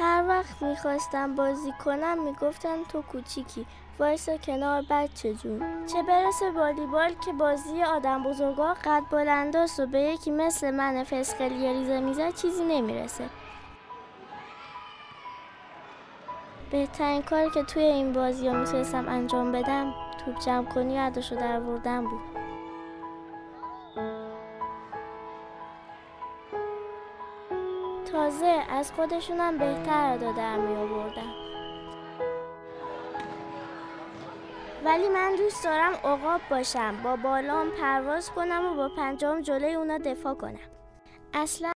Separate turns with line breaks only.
هر وقت می‌خواستم بازی کنم می‌گفتن تو کوچیکی وایسا کنار بچه جون. چه برسه والیبال که بازی آدم بزرگا قد بلنداست و به یکی مثل من فسقلی ریزه میزه چیزی نمی‌رسه. بهترین کاری که توی این بازی ها می‌تونستم انجام بدم توپ جمع کنی و در بود. تازه از خودشونم بهتر ادا در می آوردن. ولی من دوست دارم عقاب باشم با بالام پرواز کنم و با پنجام جلوی اونا دفاع کنم. اصلا